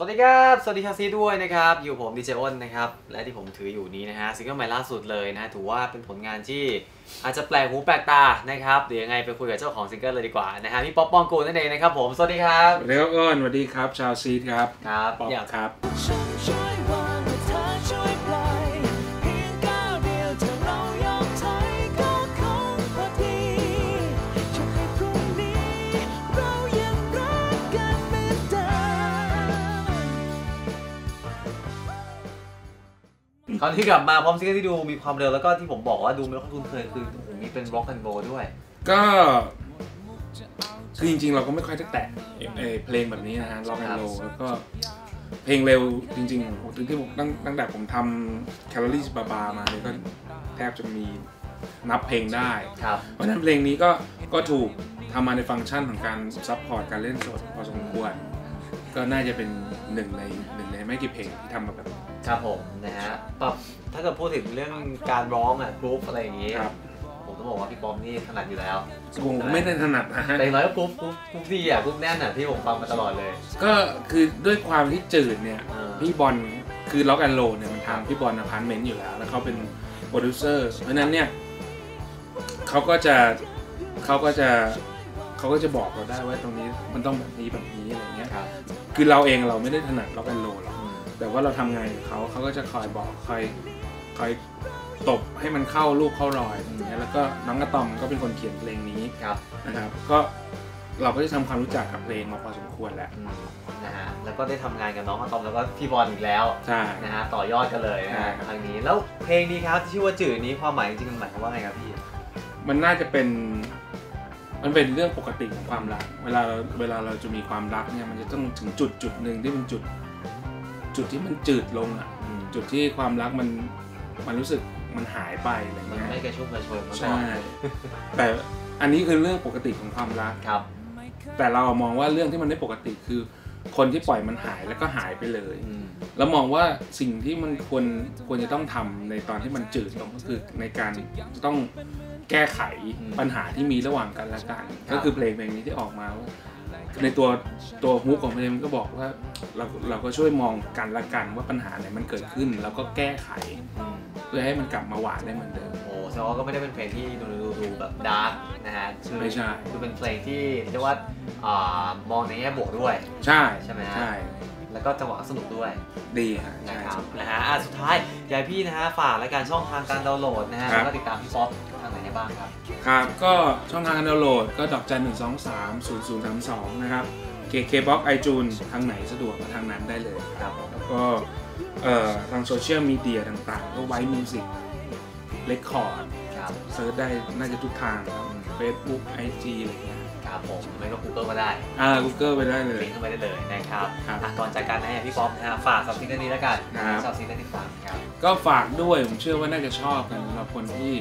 สวัสดีครับ สวัสดีชาวซี้ดด้วยนะครับ อยู่ผมดีเจอ้นนะครับ และที่ผมถืออยู่นี้นะฮะซิงเกิลใหม่ล่าสุดเลยนะฮะถือว่าเป็นผลงานที่อาจจะแปลกหูแปลกตานะครับ เดี๋ยวยังไงไปคุยกับเจ้าของซิงเกิลเลยดีกว่านะฮะพี่ป๊อปปองกูลนั่นเองนะครับผม สวัสดีครับ สวัสดีครับอ้นสวัสดีครับ ชาวซี้ดครับ ครับปอบอยากครับ คราวนี้กลับมาพร้อมซิงเกิลที่ดูมีความเร็วแล้วก็ที่ผมบอกว่าดูไม่ค่อยคุ้นเคยคือโอ้โหมีเป็น rock and roll ด้วย ก็คือจริงๆ เราก็ไม่ค่อยได้แตะเอ่อเพลงแบบนี้นะฮะ rock and roll แล้วก็เพลงเร็วจริงๆโอ้โหที่ผมตั้งตั้งแต่ผมทำแคลอรี่บลาบลามาเนี่ยก็แทบจะมีนับเพลงได้ ครับ เพราะฉะนั้นเพลงนี้ก็ก็ถูกทำมาในฟังก์ชันของการ support การเล่นสดพอสมควร ก็น่าจะเป็นหนึ่งในหนึ่งในไม่กี่เพลงที่ทำมาแบบนี้ครับผมนะฮะปรับถ้าเกิดพูดถึงเรื่องการร้องอะ groove อะไรอย่างงี้ครับ ผมต้องบอกว่าพี่ป๊อปนี่ถนัดอยู่แล้ว ผมไม่ได้ถนัดนะฮะแต่อย่างน้อยก็ groove groove groove ดีอะ groove แน่นอะที่ผมฟังมาตลอดเลยก็คือด้วยความที่จืดเนี่ยอ่าพี่บอลคือ rock and roll เนี่ยมันทางพี่บอลอพาร์ตเมนต์อยู่แล้ว แล้วเขาเป็นโปรดิวเซอร์เพราะฉะนั้นเนี่ยเขาก็จะเขาก็จะ เขาก็จะบอกเราได้ว่าตรงนี้มันต้องแบบนี้แบบนี้อะไรเงี้ยครับคือเราเองเราไม่ได้ถนัดล็อกแอนโลหรอกอืมแต่ว่าเราทำงานกับเขาเขาก็จะคอยบอกคอยคอยตบให้มันเข้ารูปเข้ารอยอย่างเงี้ยแล้วก็น้องกระตอมก็เป็นคนเขียนเพลงนี้ครับนะครับก็เราก็จะทำความรู้จักกับเพลงมาพอสมควรแหละอืมนะฮะแล้วก็ได้ทำงานกับน้องอะตอมแล้วก็พี่บอลอีกแล้วใช่นะฮะต่อยอดกันเลยนะใช่ฮะครับครั้งนี้แล้วเพลงนี้ครับที่ชื่อว่าจืดนี้ความหมายจริงๆมันหมายความว่าไงครับพี่ มันน่าจะเป็น มันเป็นเรื่องปกติของความรัก เวลาเราเวลาเราจะมีความรักเนี่ยมันจะต้องถึงจุดจุดหนึ่งที่เป็นจุด จุดที่มันจืดลงอะอืมจุดที่ความรักมันมันรู้สึกมันหายไปอะไรมันเงี้ยไม่กระชุ่มกระชวยมาก่อใช่นแต่อันนี้คือเรื่องปกติของความรัก ครับ แต่เรามองว่าเรื่องที่มันไม่ปกติคือ คนที่ปล่อยมันหายแล้วก็หายไปเลยอืมแล้วมองว่าสิ่งที่มันควรควรจะต้องทำในตอนที่มันจืดลงก็คือในการจะต้องแก้ไขปัญหาที่มีระหว่างกันและกัน ก็คือเพลงเพลงนี้ที่ออกมาว่าในตัวตัวฮุกของเพลงมันก็บอกว่าเราเราก็ช่วยมองกันและกันว่าปัญหาไหนมันเกิดขึ้น แล้วก็แก้ไขอืม เพื่อให้มันกลับมาหวานได้เหมือนเดิม โอ้แสดงว่าก็ไม่ได้เป็นเพลงที่ดูดูดูแบบดาร์กนะฮะคือไม่ใช่ คือเป็นเพลงที่เรียกว่าอ่ามองในแง่บวกด้วย ใช่ใช่ไหมฮะ ใช่ แล้วก็จังหวะสนุกด้วยดีฮะนะใช่ ครับนะฮะอะสุดท้ายอยากให้พี่นะฮะฝากรายการช่องทางการดาวน์โหลดนะฮะครับ แล้วก็ติดตามพี่ป๊อปทางไหนได้บ้างครับครับ ก็ช่องทางการดาวน์โหลดก็ดอกจันหนึ่งสองสามศูนย์ศูนย์สามสองนะครับ KKBOX iTunes ทางไหนสะดวกก็ทางนั้นได้เลย ครับผมแล้วก็เอ่อ ทางโซเชียลมีเดียต่างๆ ก็ White Music Record ครับ search ได้น่าจะทุกทางครับ Facebook IG อะไรเงี้ยครับผมไม่ก็ Google ก็ได้อ่า Google ไปได้เลยลิงก์เข้าไปได้เลยนะครับครับอะก่อนจากกันนะฮะพี่ป๊อปนะฮะฝากสับซิงเกิลนี้แล้วกันครับสับซิงเกิลที่ฟังครับก็ฝากด้วย ผมเชื่อว่าน่าจะชอบกันสำหรับคนที่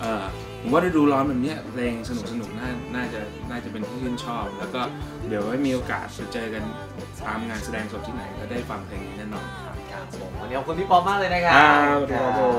เอ่อผมว่าฤดูร้อนแบบเนี้ยเพลงสนุกสนุกๆน่าน่าจะน่าจะเป็นที่ชื่นชอบ แล้วก็เดี๋ยวให้มีโอกาสไปเจอกันตามงานแสดงสดที่ไหนก็ได้ฟังเพลงนี้แน่นอนครับครับ ผมวันนี้ขอบคุณพี่ป๊อปมากเลยนะครัอ่าบสวัสดีครับผม